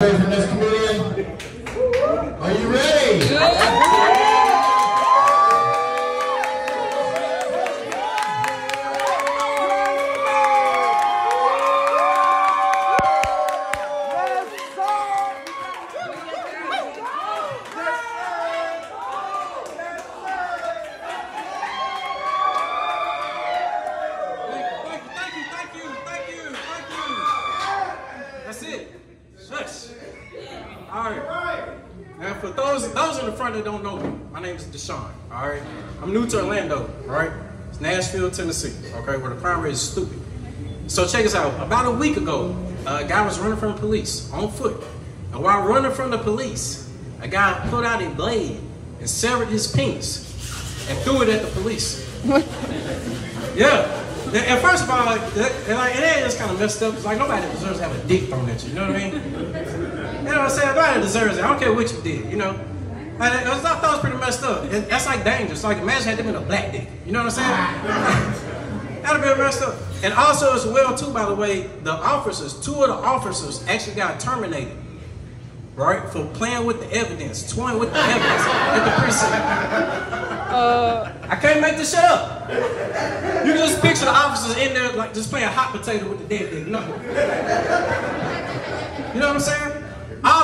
Ready for the comedian? Are you ready? Those those in the front that don't know me, my name is D'Shaun. All right. I'm new to Orlando. All right. It's Nashville, Tennessee. Okay, where the crime rate is stupid. So check us out. About a week ago, a guy was running from the police on foot, and while running from the police, a guy pulled out a blade and severed his penis and threw it at the police. Yeah. And first of all, like, that, and like, and kind of messed up. It's like nobody deserves to have a dick thrown at you. You know what I mean? You know what I'm saying? Nobody deserves it. I don't care what you did. You know. And it was, I thought it was pretty messed up. And that's like dangerous. Like imagine had them been a black dick. You know what I'm saying? That'd have been messed up. And also as well too, by the way, the officers, two of the officers actually got terminated. Right? For playing with the evidence, toying with the evidence at the precinct. Uh. I can't make this shit up. You can just picture the officers in there like just playing hot potato with the dead nigga. No. You know what I'm saying?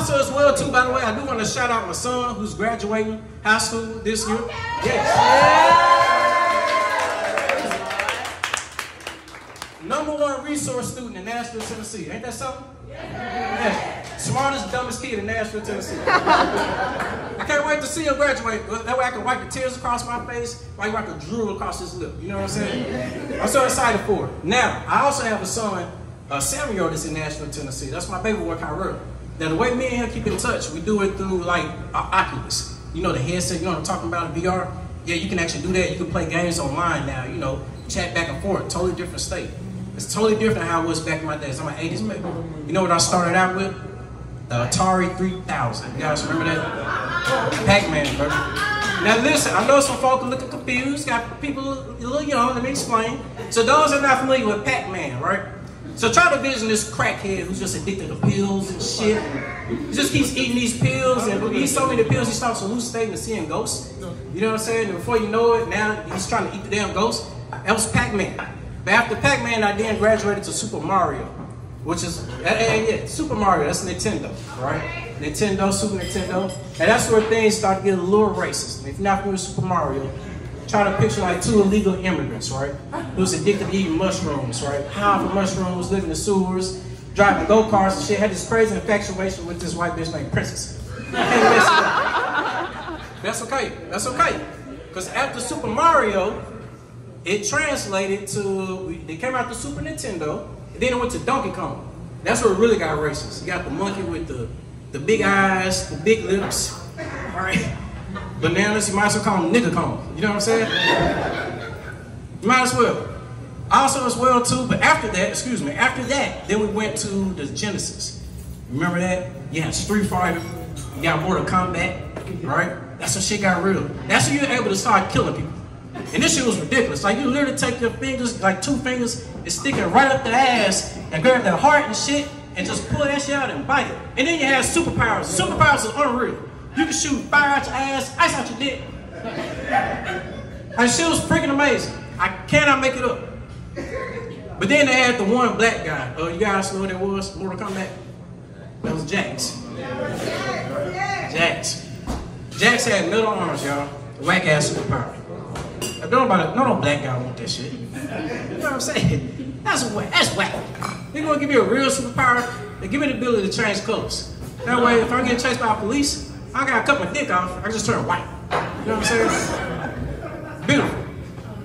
Also as well too, by the way, I do want to shout out my son who's graduating high school this year. Yes. Number one resource student in Nashville, Tennessee. Ain't that something? Yeah. Smartest, dumbest kid in Nashville, Tennessee. I can't wait to see him graduate. That way I can wipe the tears across my face, like I can drool across his lip. You know what I'm saying? I'm so excited for it. Now, I also have a son, uh, Samuel, that's in Nashville, Tennessee. That's my baby work I wrote. Now, the way me and him keep in touch, we do it through like uh, Oculus. You know the headset, you know what I'm talking about, VR? Yeah, you can actually do that. You can play games online now, you know, chat back and forth. Totally different state. It's totally different how it was back in my days. I'm an 80s baby. You know what I started out with? The Atari 3000. You guys remember that? Pac-Man, baby. Now listen, I know some folks are looking confused. Got people a little young. Let me explain. So those are not familiar with Pac-Man, right? So try to vision this crackhead who's just addicted to pills and shit. He just keeps eating these pills, and eats so many pills, he starts hallucinating and seeing ghosts. You know what I'm saying? And before you know it, now he's trying to eat the damn ghost. That was Pac-Man. But after Pac-Man, I then graduated to Super Mario, which is, yeah, yeah, Super Mario, that's Nintendo, right? Nintendo, Super Nintendo. And that's where things start to get a little racist. If you're not familiar with Super Mario, try to picture like two illegal immigrants, right? Who's addicted to eating mushrooms, right? High for mushrooms, living in sewers, driving go-karts and shit, had this crazy infatuation with this white bitch named Princess. It. That's okay, that's okay. Because after Super Mario, it translated to, they came out to Super Nintendo, then it went to Donkey Kong. That's where it really got racist. You got the monkey with the, the big eyes, the big lips, right? Bananas, you might as well call them nigga cones. You know what I'm saying? You might as well. Also as well too, but after that, excuse me, after that, then we went to the Genesis. Remember that? Yeah, Street Fighter, you got Mortal Kombat, right? That's when shit got real. That's when you're able to start killing people. And this shit was ridiculous. Like you literally take your fingers, like two fingers, and stick it right up the ass and grab their heart and shit and just pull that shit out and bite it. And then you have superpowers. Superpowers is unreal. You can shoot fire out your ass, ice out your dick. And shit was freaking amazing. I cannot make it up. But then they had the one black guy. Oh, you guys know who that was? Mortal Kombat? That was Jax. Jax. Jax had metal arms, y'all. Whack ass superpower. I don't about no no black guy want that shit. You know what I'm saying? That's whack. That's whack. They're gonna give me a real superpower. They give me the ability to change colors. That way, if I'm getting chased by police, I gotta cut my dick off. I just turn white. You know what I'm saying? Beautiful.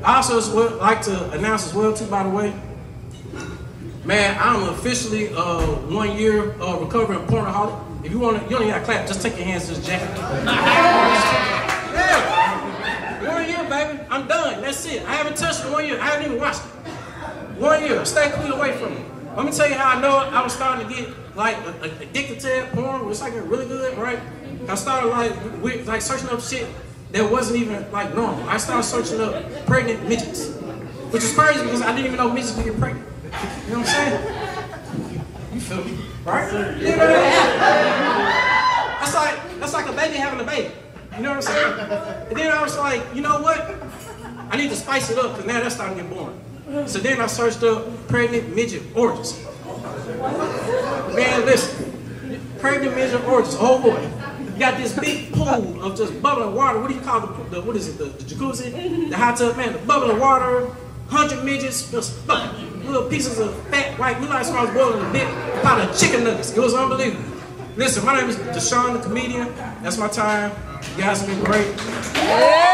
I also well, like to announce as well too, by the way, man, I'm officially uh, one year uh, recovering pornaholic. If you want to, you don't even gotta clap. Just take your hands to this jacket. Yeah. One year, baby. I'm done. That's it. I haven't touched it one year. I haven't even watched it. One year. Stay clear away from it. Let me tell you how I know I was starting to get like addicted to that porn. It's like really good, right? I started like with, like searching up shit that wasn't even like normal. I started searching up pregnant midgets, which is crazy because I didn't even know midgets could get pregnant. You know what I'm saying? You feel me? Right? You know that? That's like that's like a baby having a baby. You know what I'm saying? And then I was like, you know what? I need to spice it up because now that's starting to get boring. So then I searched up pregnant midget orgies. Man, listen, pregnant midget orgies. Oh boy, you got this big pool of just bubbling water. What do you call the, the what is it? The, the jacuzzi, the hot tub, man. The bubbling water, hundred midgets, just little pieces of fat white. Look like someone was boiling a big pot of chicken nuggets. It was unbelievable. Listen, my name is D'Shaun the comedian. That's my time. You guys have been great.